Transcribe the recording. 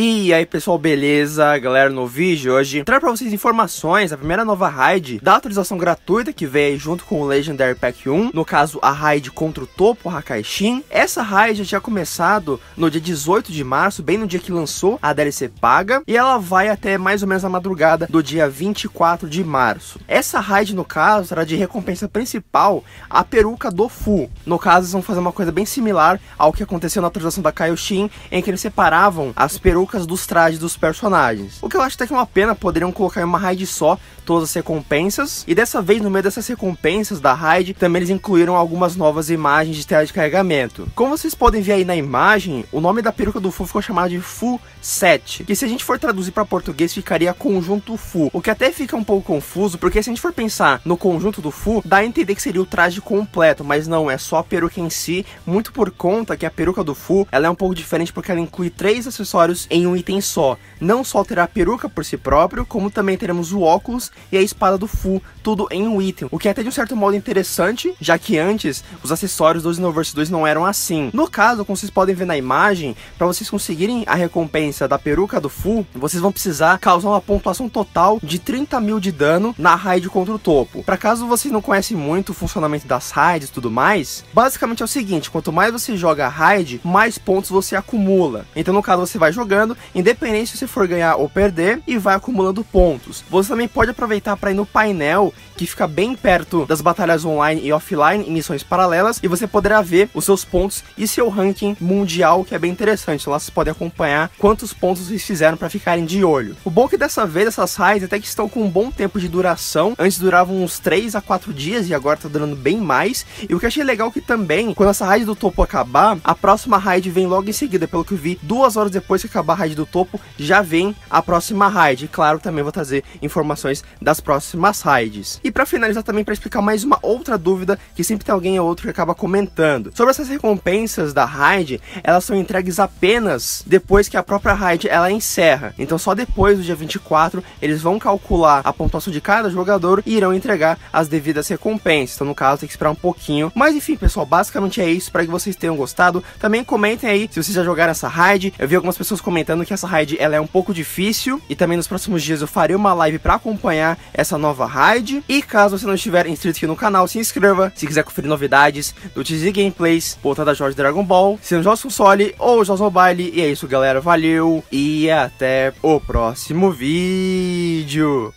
E aí pessoal, beleza? Galera, no vídeo hoje trago pra vocês informações da primeira nova raid da atualização gratuita que veio junto com o Legendary Pack 1, no caso a raid contra o Topo Hakaishin. Essa raid já tinha começado no dia 18 de março, bem no dia que lançou a DLC paga, e ela vai até mais ou menos a madrugada do dia 24 de março. Essa raid, no caso, será de recompensa principal a peruca do Fu. No caso, eles vão fazer uma coisa bem similar ao que aconteceu na atualização da Kaioshin, em que eles separavam as perucas perucas dos trajes dos personagens. O que eu acho até que é uma pena, poderiam colocar em uma raid só todas as recompensas. E dessa vez, no meio dessas recompensas da raid, também eles incluíram algumas novas imagens de tela de carregamento. Como vocês podem ver aí na imagem, o nome da peruca do Fu ficou chamado de Fu 7, que se a gente for traduzir para português ficaria conjunto Fu, o que até fica um pouco confuso, porque se a gente for pensar no conjunto do Fu, dá a entender que seria o traje completo, mas não, é só a peruca em si, muito por conta que a peruca do Fu, ela é um pouco diferente porque ela inclui três acessórios em um item só. Não só terá a peruca por si próprio, como também teremos o óculos e a espada do Fu, tudo em um item. O que é até de um certo modo interessante, já que antes os acessórios do Xenoverse 2 não eram assim. No caso, como vocês podem ver na imagem, para vocês conseguirem a recompensa da peruca do Fu, vocês vão precisar causar uma pontuação total de 30 mil de dano na raid contra o topo. Para caso vocês não conhecem muito o funcionamento das raids e tudo mais, basicamente é o seguinte, quanto mais você joga raid, mais pontos você acumula. Então no caso você vai jogando independente se você for ganhar ou perder, e vai acumulando pontos. Você também pode aproveitar para ir no painel, que fica bem perto das batalhas online e offline em missões paralelas, e você poderá ver os seus pontos e seu ranking mundial, que é bem interessante. Lá você pode acompanhar quantos pontos vocês fizeram para ficarem de olho. O bom é que dessa vez essas raids até que estão com um bom tempo de duração. Antes duravam uns 3 a 4 dias e agora tá durando bem mais. E o que achei legal é que também, quando essa raid do topo acabar, a próxima raid vem logo em seguida, pelo que eu vi, duas horas depois que acabar a raid do topo, já vem a próxima raid. E claro, também vou trazer informações das próximas raids. E para finalizar também para explicar mais uma outra dúvida que sempre tem alguém ou outro que acaba comentando. Sobre essas recompensas da raid, elas são entregues apenas depois que a própria raid ela encerra. Então só depois do dia 24 eles vão calcular a pontuação de cada jogador e irão entregar as devidas recompensas. Então no caso tem que esperar um pouquinho. Mas enfim, pessoal, basicamente é isso. Espero que vocês tenham gostado. Também comentem aí se vocês já jogaram essa raid. Eu vi algumas pessoas comentando que essa raid ela é um pouco difícil e também nos próximos dias eu farei uma live para acompanhar essa nova raid. E caso você não estiver inscrito aqui no canal, se inscreva. Se quiser conferir novidades do TZ Gameplays, voltada Jorge Dragon Ball, se no Jogos Console ou Jogos Mobile. E é isso, galera. Valeu e até o próximo vídeo.